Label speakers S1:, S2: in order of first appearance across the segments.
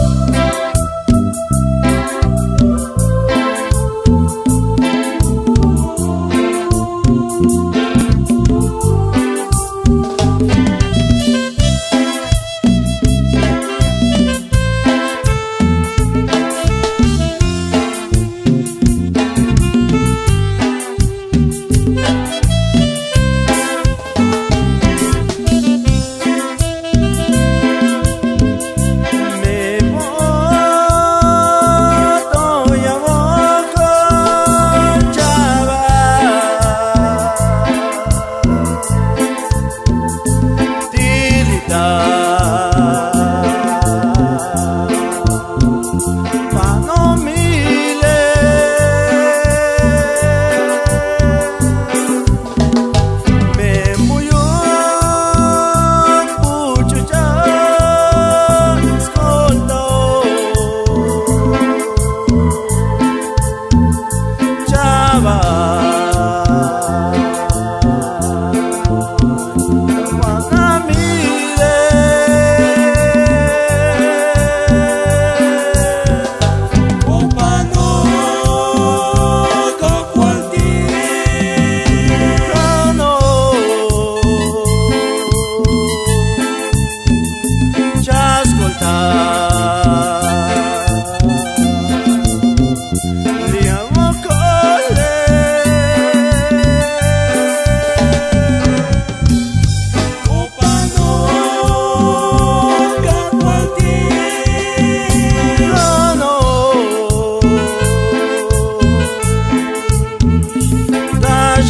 S1: Música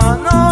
S1: 啊！那。